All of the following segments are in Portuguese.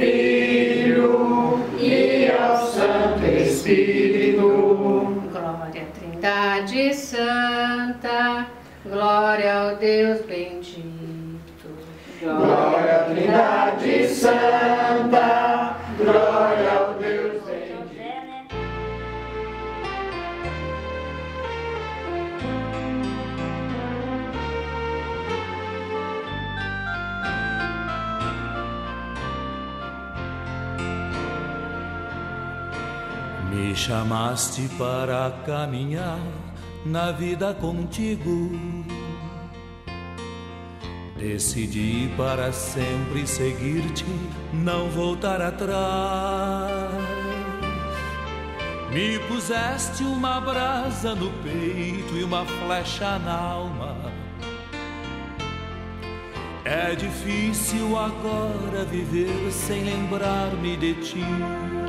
Filho. Trindade Santa, glória ao Deus bendito. Glória à Trindade Santa, Me chamaste para caminhar na vida contigo. Decidi para sempre seguir-te, não voltar atrás. Me puseste uma brasa no peito e uma flecha na alma. É difícil agora viver sem lembrar-me de ti.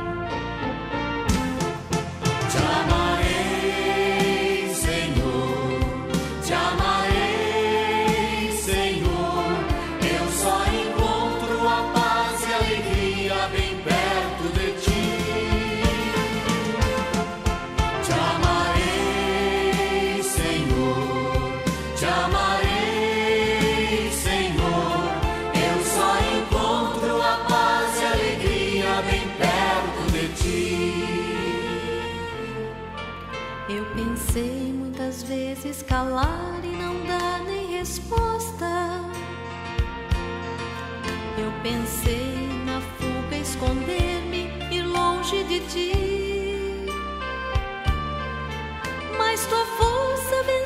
Eu pensei muitas vezes calar e não dar nem resposta. Eu pensei na fuga, esconder-me e longe de ti. Mas tua força venceu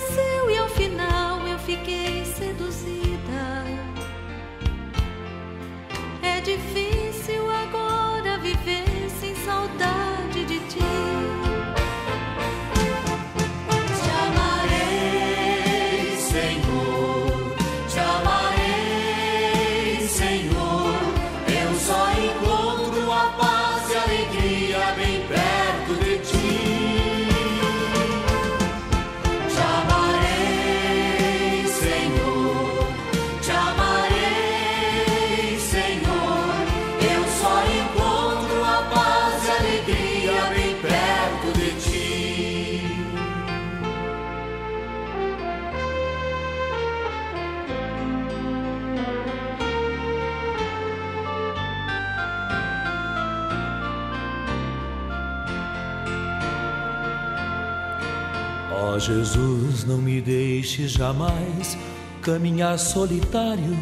Jesus, não me deixes jamais caminhar solitário,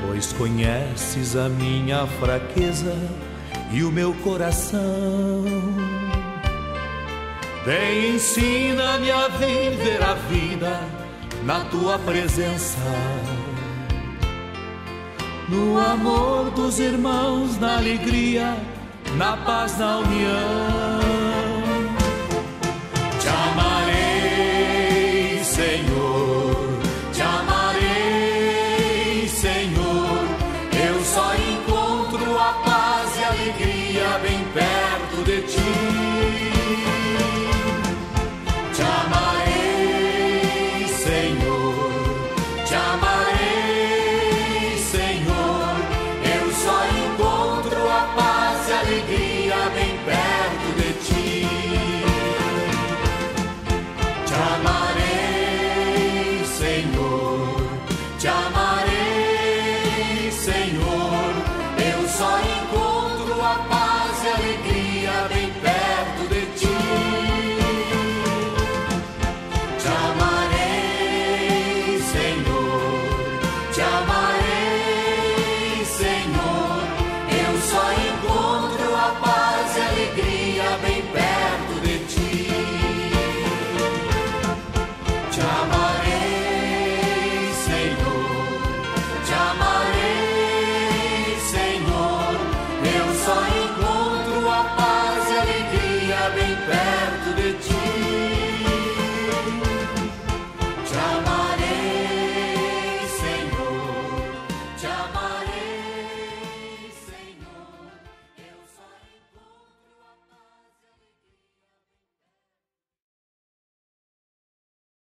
pois conheces a minha fraqueza e o meu coração. Vem, ensina-me a viver a vida na tua presença, no amor dos irmãos, na alegria, na paz, na união. Senhor, te amarei, Senhor. Eu só encontro a paz e a alegria bem perto de ti. Chama.